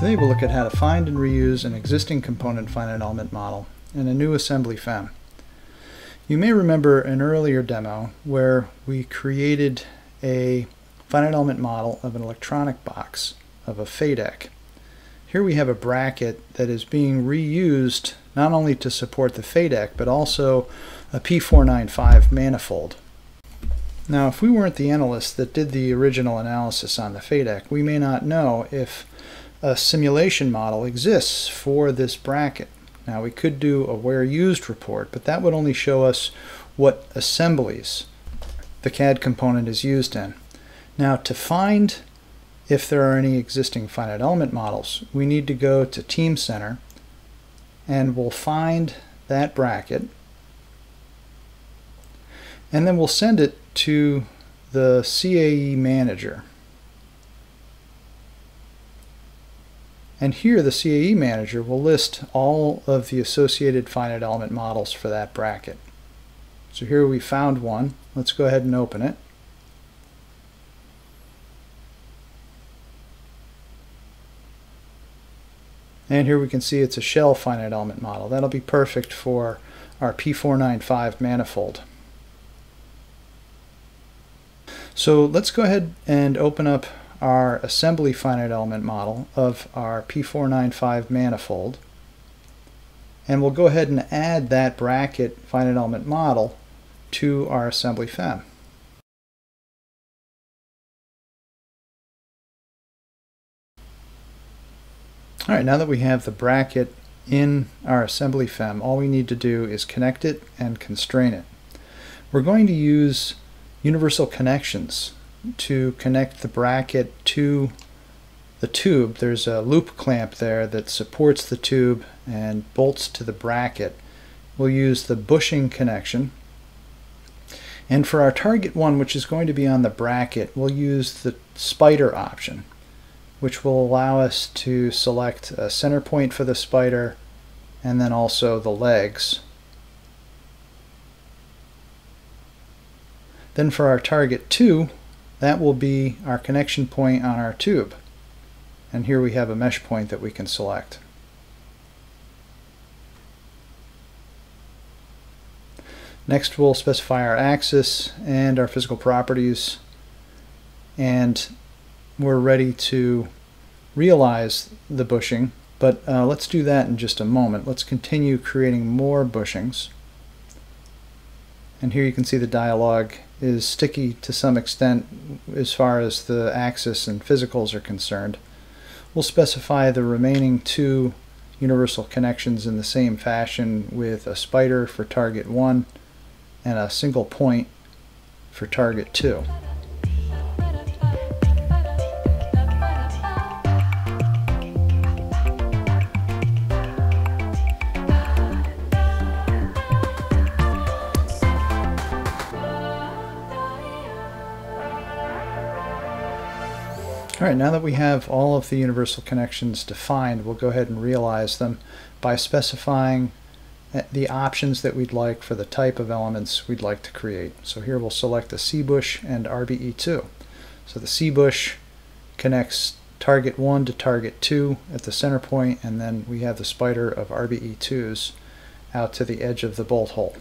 we'll look at how to find and reuse an existing component finite element model in a new assembly FEM. You may remember an earlier demo where we created a finite element model of an electronic box of a FADEC. Here we have a bracket that is being reused not only to support the FADEC but also a P495 manifold. Now if we weren't the analyst that did the original analysis on the FADEC, we may not know if a simulation model exists for this bracket. Now we could do a where used report, but that would only show us what assemblies the CAD component is used in. Now to find if there are any existing finite element models, we need to go to Teamcenter and we'll find that bracket and then we'll send it to the CAE manager. And here the CAE manager will list all of the associated finite element models for that bracket. So here we found one. Let's go ahead and open it. And here we can see it's a shell finite element model. That'll be perfect for our P495 manifold. So let's go ahead and open up our assembly finite element model of our P495 manifold. And we'll go ahead and add that bracket finite element model to our assembly FEM. Alright, now that we have the bracket in our assembly FEM, all we need to do is connect it and constrain it. We're going to use universal connections to connect the bracket to the tube. There's a loop clamp there that supports the tube and bolts to the bracket. We'll use the bushing connection. And for our target one, which is going to be on the bracket, we'll use the spider option, which will allow us to select a center point for the spider and then also the legs. Then for our target 2, that will be our connection point on our tube. And here we have a mesh point that we can select. Next we'll specify our axis and our physical properties and we're ready to realize the bushing but uh, let's do that in just a moment. Let's continue creating more bushings. And here you can see the dialog is sticky to some extent as far as the axis and physicals are concerned. We'll specify the remaining two universal connections in the same fashion with a spider for target 1 and a single point for target 2. Alright, now that we have all of the universal connections defined, we'll go ahead and realize them by specifying eh, the options that we'd like for the type of elements we'd like to create. So here we'll select the C-bush and RBE2. So the C-bush connects target 1 to target 2 at the center point, and then we have the spider of RBE2s out to the edge of the bolt hole.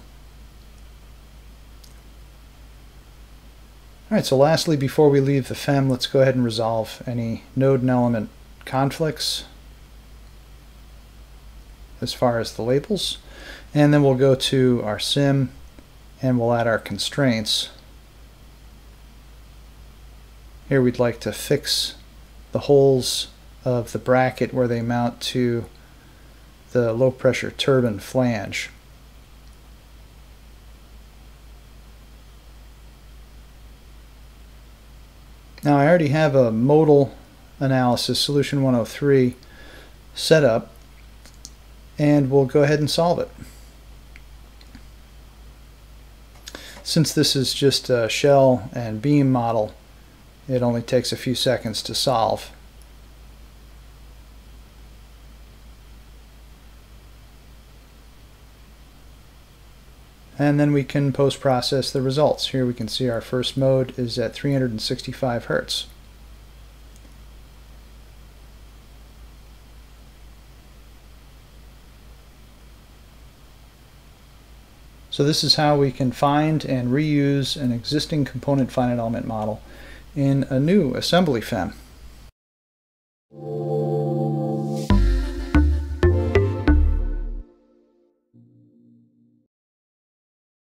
Alright, so lastly, before we leave the FEM, let's go ahead and resolve any node and element conflicts as far as the labels. And then we'll go to our sim and we'll add our constraints. Here we'd like to fix the holes of the bracket where they mount to the low pressure turbine flange. Now I already have a modal analysis, solution 103, set up, and we'll go ahead and solve it. Since this is just a shell and beam model, it only takes a few seconds to solve. and then we can post-process the results. Here we can see our first mode is at 365 hertz. So this is how we can find and reuse an existing component finite element model in a new assembly FEM.